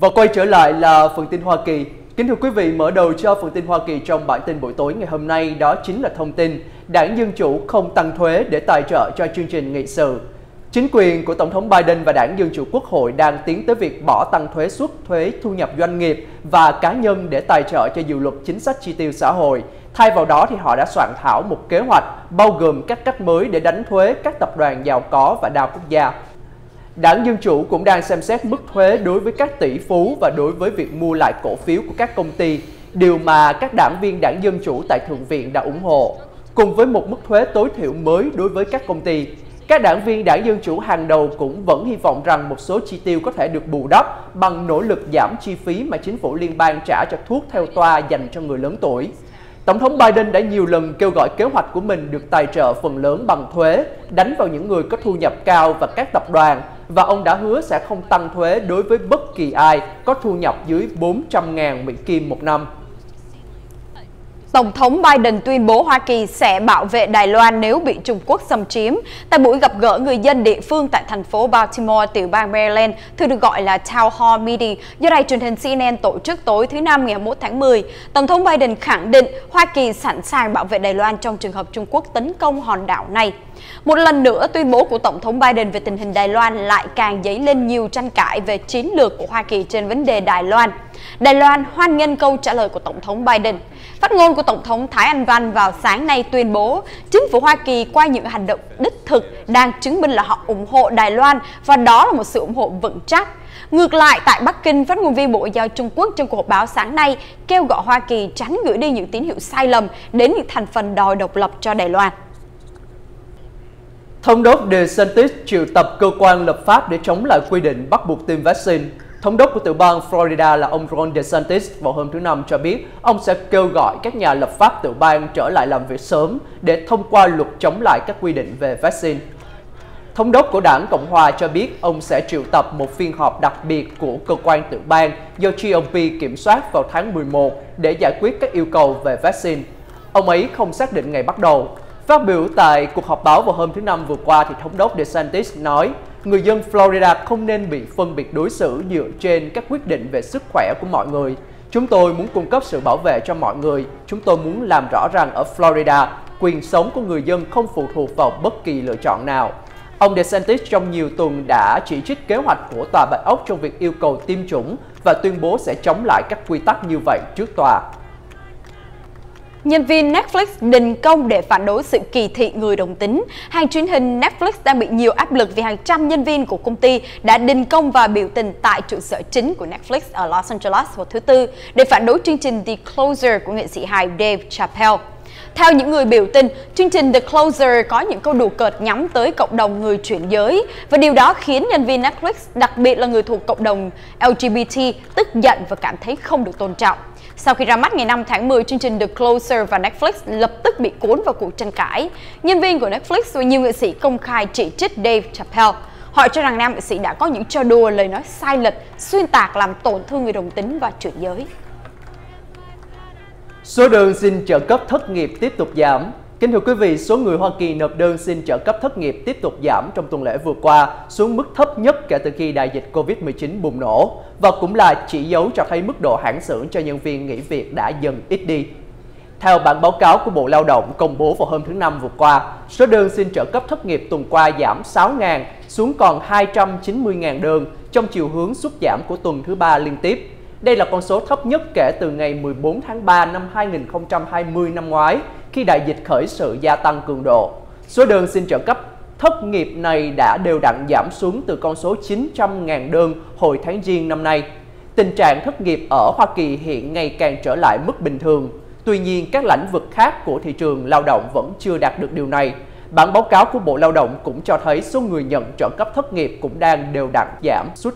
Và quay trở lại là phần tin Hoa Kỳ. Kính thưa quý vị, mở đầu cho phần tin Hoa Kỳ trong bản tin buổi tối ngày hôm nay đó chính là thông tin Đảng Dân Chủ không tăng thuế để tài trợ cho chương trình nghị sự. Chính quyền của Tổng thống Biden và Đảng Dân Chủ Quốc hội đang tiến tới việc bỏ tăng thuế suất thuế thu nhập doanh nghiệp và cá nhân để tài trợ cho dự luật chính sách chi tiêu xã hội. Thay vào đó thì họ đã soạn thảo một kế hoạch bao gồm các cách mới để đánh thuế các tập đoàn giàu có và đa quốc gia. Đảng Dân Chủ cũng đang xem xét mức thuế đối với các tỷ phú và đối với việc mua lại cổ phiếu của các công ty, điều mà các đảng viên Đảng Dân Chủ tại Thượng viện đã ủng hộ, cùng với một mức thuế tối thiểu mới đối với các công ty. Các đảng viên đảng Dân Chủ hàng đầu cũng vẫn hy vọng rằng một số chi tiêu có thể được bù đắp bằng nỗ lực giảm chi phí mà chính phủ liên bang trả cho thuốc theo toa dành cho người lớn tuổi. Tổng thống Biden đã nhiều lần kêu gọi kế hoạch của mình được tài trợ phần lớn bằng thuế, đánh vào những người có thu nhập cao và các tập đoàn, và ông đã hứa sẽ không tăng thuế đối với bất kỳ ai có thu nhập dưới 400.000 Mỹ Kim một năm. Tổng thống Biden tuyên bố Hoa Kỳ sẽ bảo vệ Đài Loan nếu bị Trung Quốc xâm chiếm. Tại buổi gặp gỡ người dân địa phương tại thành phố Baltimore, tiểu bang Maryland, thường được gọi là Town Hall Meeting, do đài truyền hình CNN tổ chức tối thứ Năm ngày 21 tháng 10, Tổng thống Biden khẳng định Hoa Kỳ sẵn sàng bảo vệ Đài Loan trong trường hợp Trung Quốc tấn công hòn đảo này. Một lần nữa, tuyên bố của Tổng thống Biden về tình hình Đài Loan lại càng dấy lên nhiều tranh cãi về chiến lược của Hoa Kỳ trên vấn đề Đài Loan. Đài Loan hoan nghênh câu trả lời của Tổng thống Biden. Phát ngôn của Tổng thống Thái Anh Văn vào sáng nay tuyên bố chính phủ Hoa Kỳ qua những hành động đích thực đang chứng minh là họ ủng hộ Đài Loan và đó là một sự ủng hộ vững chắc. Ngược lại, tại Bắc Kinh, phát ngôn viên Bộ Ngoại giao Trung Quốc trong cuộc họp báo sáng nay kêu gọi Hoa Kỳ tránh gửi đi những tín hiệu sai lầm đến những thành phần đòi độc lập cho Đài Loan. Thống đốc DeSantis triệu tập cơ quan lập pháp để chống lại quy định bắt buộc tiêm vaccine. Thống đốc của tiểu bang Florida là ông Ron DeSantis vào hôm thứ Năm cho biết ông sẽ kêu gọi các nhà lập pháp tiểu bang trở lại làm việc sớm để thông qua luật chống lại các quy định về vaccine. Thống đốc của đảng Cộng Hòa cho biết ông sẽ triệu tập một phiên họp đặc biệt của cơ quan tiểu bang do GOP kiểm soát vào tháng 11 để giải quyết các yêu cầu về vaccine. Ông ấy không xác định ngày bắt đầu. Phát biểu tại cuộc họp báo vào hôm thứ Năm vừa qua thì Thống đốc DeSantis nói người dân Florida không nên bị phân biệt đối xử dựa trên các quyết định về sức khỏe của mọi người. Chúng tôi muốn cung cấp sự bảo vệ cho mọi người. Chúng tôi muốn làm rõ rằng ở Florida, quyền sống của người dân không phụ thuộc vào bất kỳ lựa chọn nào. Ông DeSantis trong nhiều tuần đã chỉ trích kế hoạch của Tòa Bạch Ốc trong việc yêu cầu tiêm chủng và tuyên bố sẽ chống lại các quy tắc như vậy trước tòa. Nhân viên Netflix đình công để phản đối sự kỳ thị người đồng tính. Hàng truyền hình Netflix đang bị nhiều áp lực vì hàng trăm nhân viên của công ty đã đình công và biểu tình tại trụ sở chính của Netflix ở Los Angeles vào thứ Tư để phản đối chương trình The Closer của nghệ sĩ hài Dave Chappelle. Theo những người biểu tình, chương trình The Closer có những câu đùa cợt nhắm tới cộng đồng người chuyển giới và điều đó khiến nhân viên Netflix, đặc biệt là người thuộc cộng đồng LGBT, tức giận và cảm thấy không được tôn trọng. Sau khi ra mắt ngày 5 tháng 10, chương trình The Closer và Netflix lập tức bị cuốn vào cuộc tranh cãi. Nhân viên của Netflix và nhiều nghệ sĩ công khai chỉ trích Dave Chappelle. Họ cho rằng nam nghệ sĩ đã có những trò đùa, lời nói sai lệch, xuyên tạc làm tổn thương người đồng tính và chuyển giới. Số đơn xin trợ cấp thất nghiệp tiếp tục giảm. Kính thưa quý vị, số người Hoa Kỳ nộp đơn xin trợ cấp thất nghiệp tiếp tục giảm trong tuần lễ vừa qua xuống mức thấp nhất kể từ khi đại dịch Covid-19 bùng nổ và cũng là chỉ dấu cho thấy mức độ hãng xưởng cho nhân viên nghỉ việc đã dần ít đi. Theo bản báo cáo của Bộ Lao động công bố vào hôm thứ Năm vừa qua, số đơn xin trợ cấp thất nghiệp tuần qua giảm 6.000 xuống còn 290.000 đơn trong chiều hướng sút giảm của tuần thứ ba liên tiếp. Đây là con số thấp nhất kể từ ngày 14 tháng 3 năm 2020 năm ngoái khi đại dịch khởi sự gia tăng cường độ. Số đơn xin trợ cấp thất nghiệp này đã đều đặn giảm xuống từ con số 900.000 đơn hồi tháng Giêng năm nay. Tình trạng thất nghiệp ở Hoa Kỳ hiện ngày càng trở lại mức bình thường. Tuy nhiên, các lĩnh vực khác của thị trường lao động vẫn chưa đạt được điều này. Bản báo cáo của Bộ Lao động cũng cho thấy số người nhận trợ cấp thất nghiệp cũng đang đều đặn giảm suốt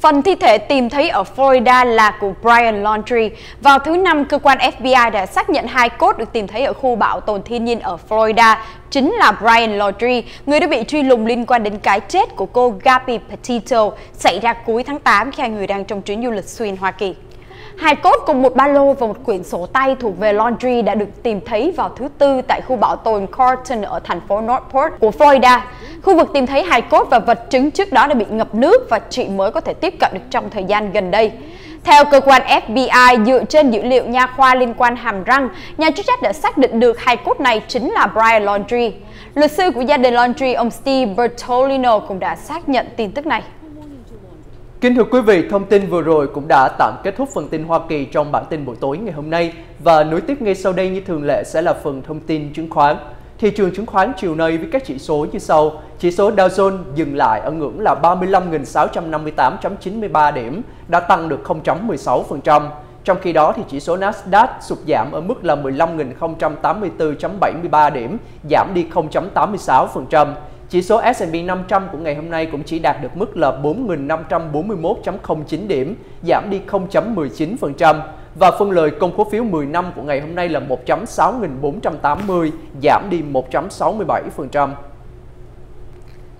Phần thi thể tìm thấy ở Florida là của Brian Laundrie. Vào thứ Năm, cơ quan FBI đã xác nhận hai cốt được tìm thấy ở khu bảo tồn thiên nhiên ở Florida, chính là Brian Laundrie, người đã bị truy lùng liên quan đến cái chết của cô Gabby Petito xảy ra cuối tháng 8 khi hai người đang trong chuyến du lịch xuyên Hoa Kỳ. Hai cốt cùng một ba lô và một quyển sổ tay thuộc về Laundry đã được tìm thấy vào thứ Tư tại khu bảo tồn Carlton ở thành phố Northport của Florida. Khu vực tìm thấy hài cốt và vật chứng trước đó đã bị ngập nước và chị mới có thể tiếp cận được trong thời gian gần đây. Theo cơ quan FBI, dựa trên dữ liệu nha khoa liên quan hàm răng, nhà chức trách đã xác định được hai cốt này chính là Brian Laundrie. Luật sư của gia đình Laundrie, ông Steve Bertolino cũng đã xác nhận tin tức này. Kính thưa quý vị, thông tin vừa rồi cũng đã tạm kết thúc phần tin Hoa Kỳ trong bản tin buổi tối ngày hôm nay và nối tiếp ngay sau đây như thường lệ sẽ là phần thông tin chứng khoán. Thị trường chứng khoán chiều nay với các chỉ số như sau. Chỉ số Dow Jones dừng lại ở ngưỡng là 35.658.93 điểm, đã tăng được 0.16%. Trong khi đó thì chỉ số Nasdaq sụt giảm ở mức là 15.084.73 điểm, giảm đi 0.86%. Chỉ số S&P 500 của ngày hôm nay cũng chỉ đạt được mức là 4.541.09 điểm, giảm đi 0.19% và phân lời công cổ phiếu 10 năm của ngày hôm nay là 1.6480, giảm đi 1.67%.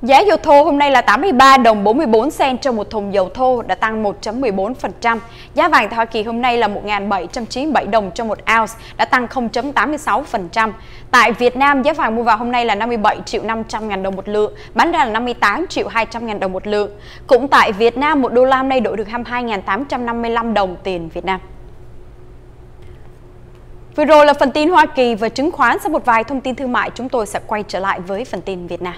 Giá dầu thô hôm nay là 83 đồng 44 cent cho một thùng dầu thô đã tăng 1.14%. Giá vàng tại Hoa Kỳ hôm nay là 1.797 đồng cho một ounce đã tăng 0.86%. Tại Việt Nam, giá vàng mua vào hôm nay là 57 triệu 500 ngàn đồng một lượng, bán ra là 58 triệu 200 ngàn đồng một lượng. Cũng tại Việt Nam, một đô la hôm nay đổi được 22.855 đồng tiền Việt Nam. Vừa rồi là phần tin Hoa Kỳ và chứng khoán. Sau một vài thông tin thương mại, chúng tôi sẽ quay trở lại với phần tin Việt Nam.